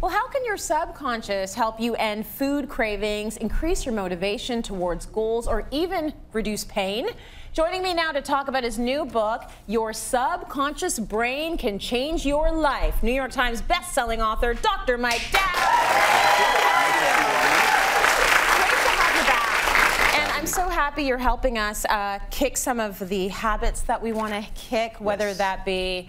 Well, how can your subconscious help you end food cravings, increase your motivation towards goals, or even reduce pain? Joining me now to talk about his new book, Your Subconscious Brain Can Change Your Life, New York Times bestselling author, Dr. Mike Dow. I'm so happy you're helping us uh, kick some of the habits that we want to kick, whether yes. that be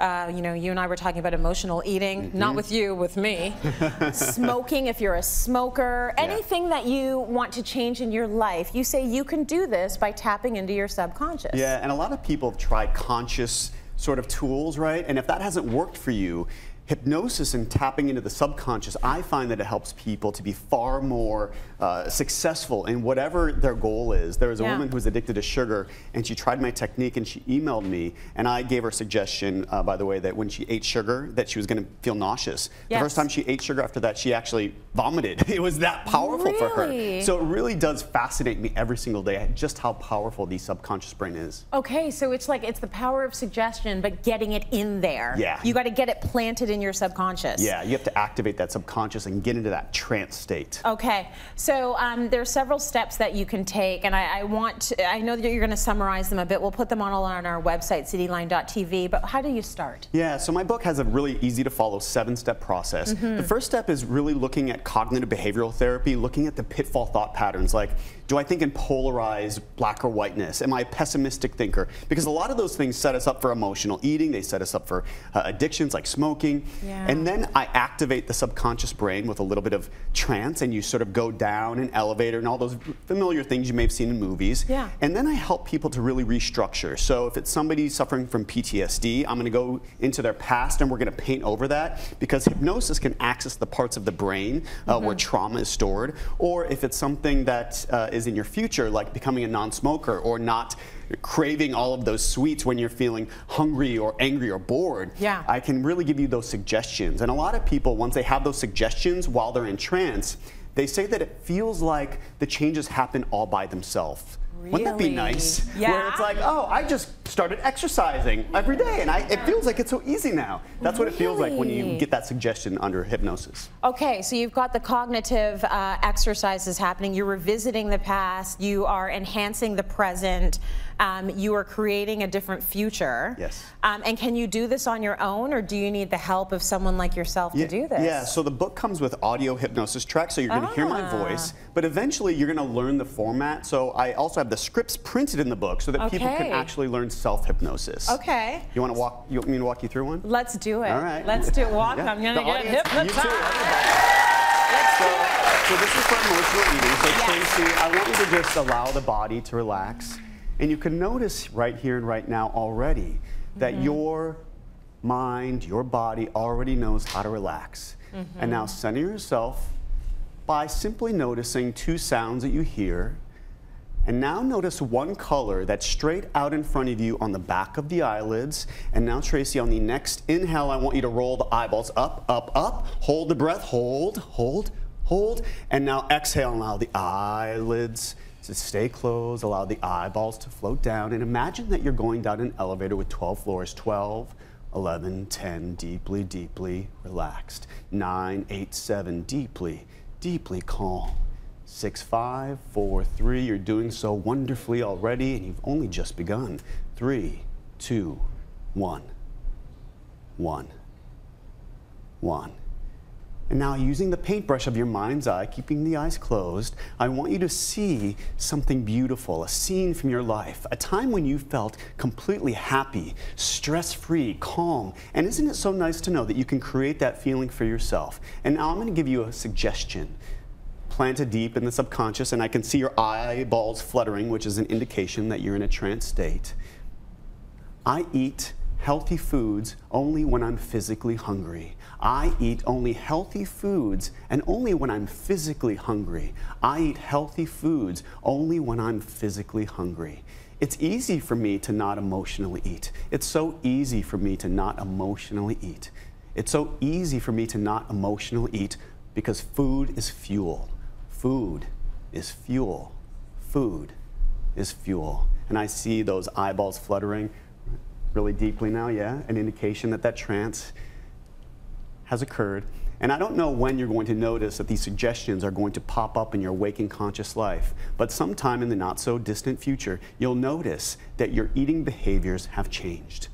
uh, you know, you and I were talking about emotional eating, mm -hmm. not with you, with me. Smoking, if you're a smoker, yeah. anything that you want to change in your life, you say you can do this by tapping into your subconscious. Yeah, and a lot of people have tried conscious sort of tools, right? And if that hasn't worked for you, hypnosis and tapping into the subconscious, I find that it helps people to be far more uh, successful in whatever their goal is. There was a yeah. woman who was addicted to sugar, and she tried my technique, and she emailed me, and I gave her a suggestion, uh, by the way, that when she ate sugar, that she was going to feel nauseous. Yes. The first time she ate sugar after that, she actually vomited. It was that powerful really? for her. So it really does fascinate me every single day just how powerful the subconscious brain is. Okay, so it's like it's the power of suggestion, but getting it in there. Yeah. You got to get it planted in in your subconscious. Yeah, you have to activate that subconscious and get into that trance state. Okay, so um, are several steps that you can take, and I, I want to, I know that you're going to summarize them a bit. We'll put them all on our website, cityline.tv, but how do you start? Yeah, so my book has a really easy to follow seven-step process. Mm -hmm. The first step is really looking at cognitive behavioral therapy, looking at the pitfall thought patterns like, do I think in polarized black or whiteness? Am I a pessimistic thinker? Because a lot of those things set us up for emotional eating, they set us up for uh, addictions like smoking, yeah. And then I activate the subconscious brain with a little bit of trance, and you sort of go down an elevator and all those familiar things you may have seen in movies. Yeah. And then I help people to really restructure. So if it's somebody suffering from PTSD, I'm going to go into their past and we're going to paint over that because hypnosis can access the parts of the brain uh, mm -hmm. where trauma is stored. Or if it's something that uh, is in your future, like becoming a non smoker or not craving all of those sweets when you're feeling hungry or angry or bored, yeah. I can really give you those suggestions. And a lot of people, once they have those suggestions while they're in trance, they say that it feels like the changes happen all by themselves. Really? Wouldn't that be nice? Yeah. Where it's like, oh, I just started exercising every day, and I, it feels like it's so easy now. That's what it feels like when you get that suggestion under hypnosis. Okay, so you've got the cognitive uh, exercises happening. You're revisiting the past. You are enhancing the present. Um, you are creating a different future. Yes. Um, and can you do this on your own, or do you need the help of someone like yourself yeah, to do this? Yeah. So the book comes with audio hypnosis tracks, so you're going to ah. hear my ah. voice, but eventually you're going to learn the format. So I also have the scripts printed in the book so that okay. people can actually learn self-hypnosis. Okay. You want to walk? You want me to walk you through one? Let's do it. All right. Let's do it. Walk. Yeah. I'm going to get audience, hypnotized. So, so, this is for emotional eating. So yes. Tracy, I want you to just allow the body to relax. And you can notice right here and right now already that mm -hmm. your mind, your body already knows how to relax. Mm -hmm. And now center yourself by simply noticing two sounds that you hear and now notice one color that's straight out in front of you on the back of the eyelids. And now Tracy, on the next inhale, I want you to roll the eyeballs up, up, up. Hold the breath, hold, hold, hold. And now exhale allow the eyelids to stay closed, allow the eyeballs to float down. And imagine that you're going down an elevator with 12 floors, 12, 11, 10, deeply, deeply relaxed. 9, 8, 7, deeply, deeply calm. Six, five, four, three. You're doing so wonderfully already, and you've only just begun. Three, two, one, one, one. And now, using the paintbrush of your mind's eye, keeping the eyes closed, I want you to see something beautiful, a scene from your life, a time when you felt completely happy, stress free, calm. And isn't it so nice to know that you can create that feeling for yourself? And now I'm going to give you a suggestion planted deep in the subconscious, and I can see your eyeballs fluttering, which is an indication that you're in a trance state. I eat healthy foods only when I'm physically hungry. I eat only healthy foods and only when I'm physically hungry. I eat healthy foods only when I'm physically hungry. It's easy for me to not emotionally eat. It's so easy for me to not emotionally eat. It's so easy for me to not emotionally eat because food is fuel. Food is fuel. Food is fuel. And I see those eyeballs fluttering really deeply now, yeah? An indication that that trance has occurred. And I don't know when you're going to notice that these suggestions are going to pop up in your waking conscious life, but sometime in the not so distant future, you'll notice that your eating behaviors have changed.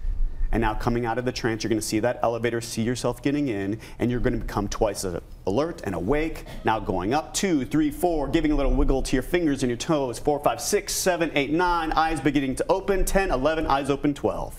And now coming out of the trance, you're going to see that elevator, see yourself getting in, and you're going to become twice as alert and awake. Now going up, two, three, four, giving a little wiggle to your fingers and your toes. Four, five, six, seven, eight, nine, eyes beginning to open. 10, 11, eyes open, 12.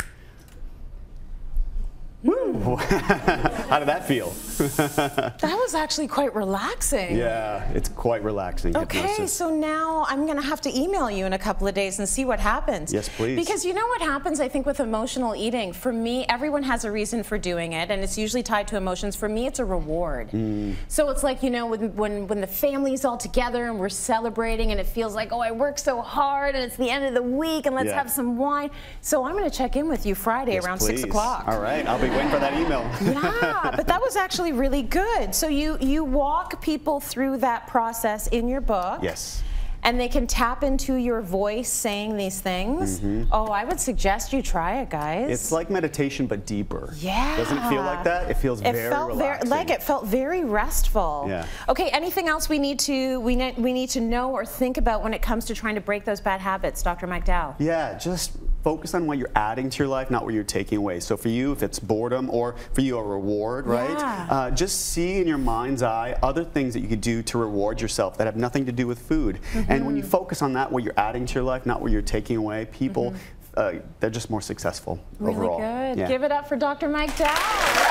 Woo! How did that feel? that was actually quite relaxing. Yeah, it's quite relaxing. Okay, hypnosis. so now I'm going to have to email you in a couple of days and see what happens. Yes, please. Because you know what happens, I think, with emotional eating? For me, everyone has a reason for doing it, and it's usually tied to emotions. For me, it's a reward. Mm. So it's like, you know, when, when, when the family's all together and we're celebrating and it feels like, oh, I worked so hard and it's the end of the week and let's yeah. have some wine. So I'm going to check in with you Friday yes, around please. 6 o'clock. All right, I'll be waiting for that email. yeah, but that was actually really good. So you you walk people through that process in your book. Yes. And they can tap into your voice saying these things. Mm -hmm. Oh, I would suggest you try it, guys. It's like meditation, but deeper. Yeah. Doesn't it feel like that? It feels it very felt relaxing. Very, like it felt very restful. Yeah. Okay. Anything else we need to we need we need to know or think about when it comes to trying to break those bad habits, Dr. Mike Dow? Yeah. Just focus on what you're adding to your life, not what you're taking away. So for you, if it's boredom or for you a reward, right? Yeah. Uh, just see in your mind's eye other things that you could do to reward yourself that have nothing to do with food. Mm -hmm. And when you mm-hmm. focus on that, what you're adding to your life, not what you're taking away, people, mm -hmm. uh, they're just more successful really overall. Really good. Yeah. Give it up for Dr. Mike Dow.